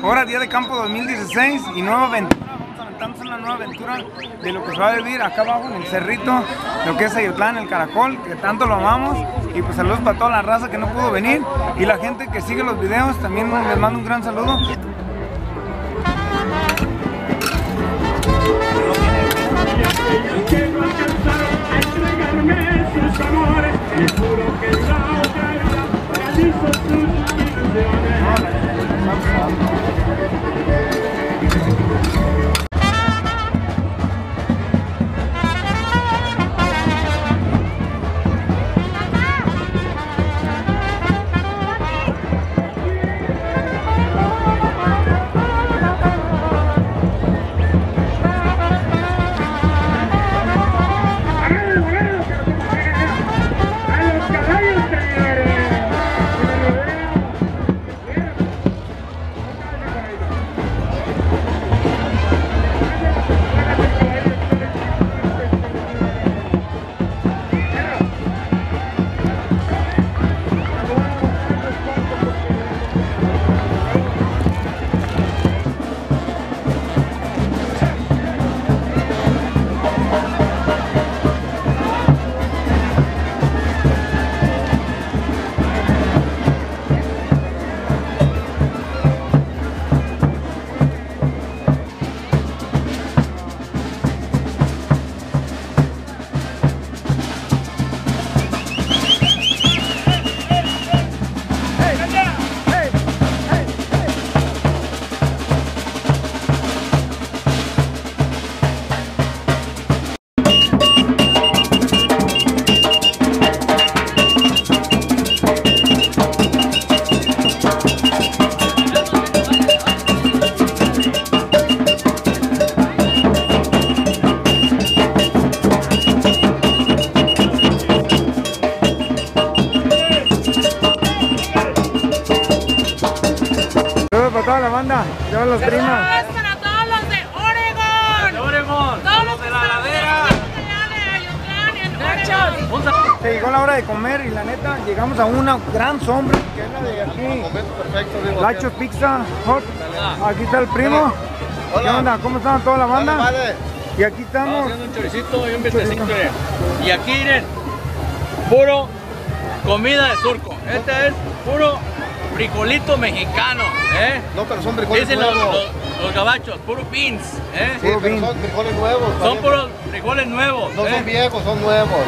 de Campo 2016 y nueva aventura. Vamos aventándonos una nueva aventura de lo que se va a vivir acá abajo en el cerrito, lo que es Ayotlán, el caracol, que tanto lo amamos. Y pues saludos para toda la raza que no pudo venir y la gente que sigue los videos. También les mando un gran saludo. Thank you. Banda, todos los primos. Saludos para todos los de Oregon. Oregon, Todos los de la ladera. Se llegó la hora de comer y la neta llegamos a una gran sombra que es la de aquí. Lacho Pizza. Aquí está el primo. ¿Qué onda? ¿Cómo están toda la banda? Y aquí Estamos estamos. haciendo un choricito y un. Y aquí miren, puro comida de surco. Este es puro frijolito mexicano, ¿eh? No, pero son frijoles Dicen los, nuevos. los- los gabachos, puro beans, ¿eh? Sí, pero son frijoles nuevos. Son puros frijoles nuevos. No ¿eh? son viejos, son nuevos.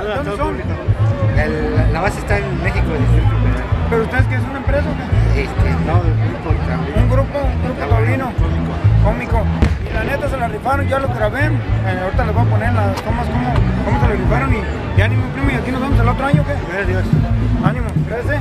¿Dónde el son? El- la base está en México, Distrito Federal. ¿Pero ustedes qué es una empresa o qué? Este, no, el grupo taurino. Un grupo, un grupo taurino. Cómico. Y la neta se la rifaron, ya lo grabé. Eh, ahorita les voy a poner las tomas cómo, cómo se la rifaron y, y ánimo primo y aquí nos vemos el otro año, ¿o ¿qué? Gracias Dios. Ánimo, gracias,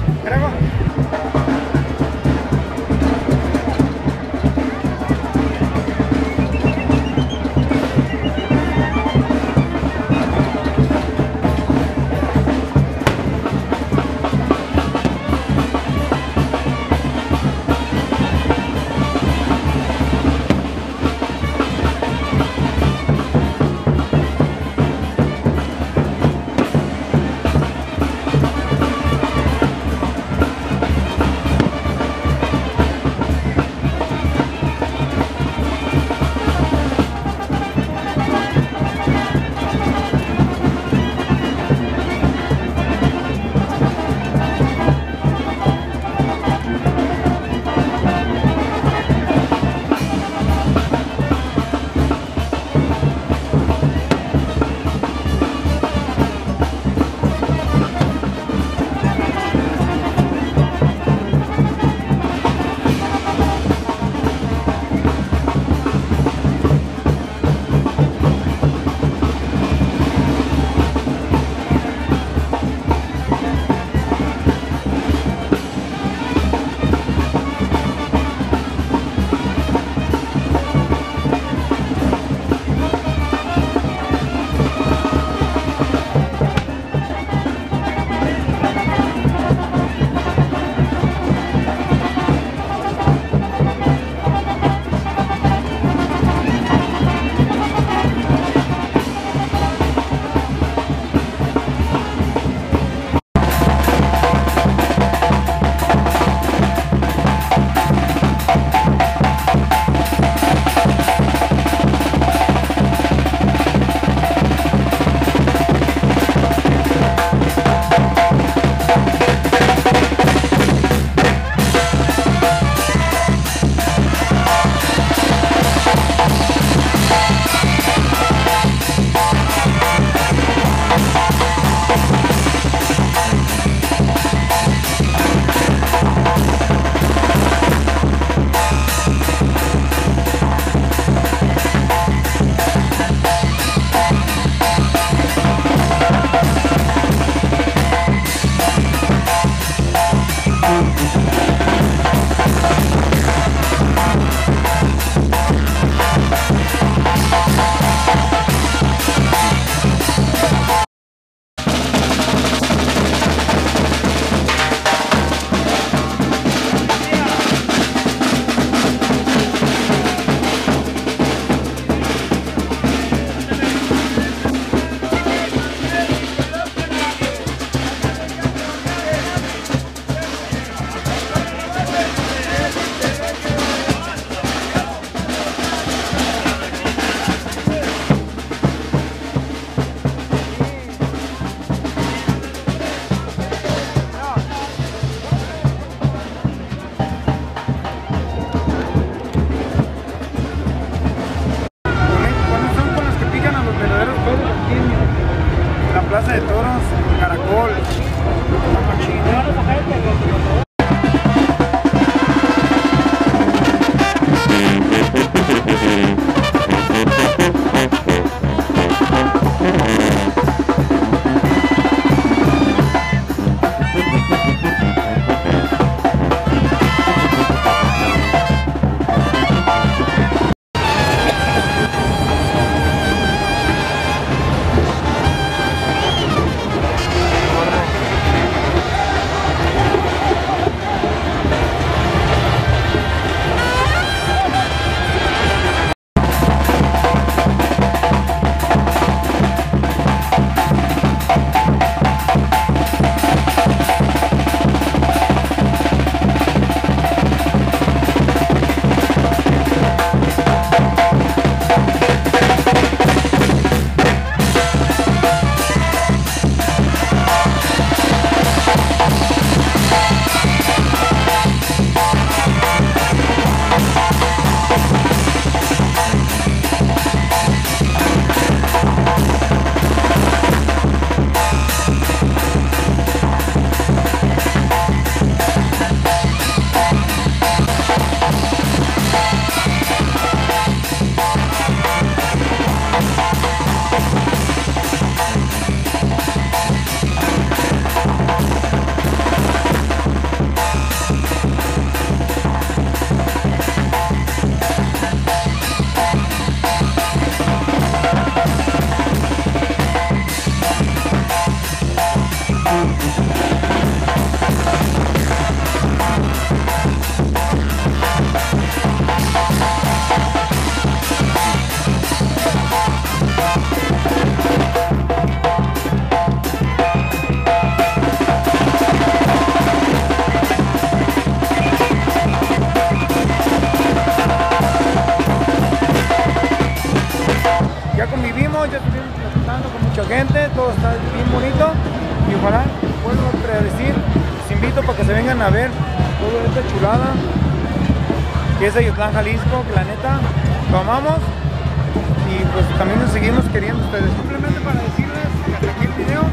Convivimos, ya estuvimos platicando con mucha gente, todo está bien bonito. Y ojalá, vuelvo a predecir, les invito para que se vengan a ver toda esta chulada que es Ayutlán, Jalisco, que la neta, lo amamos. Y pues también nos seguimos queriendo ustedes. Simplemente para decirles que hasta aquí el video,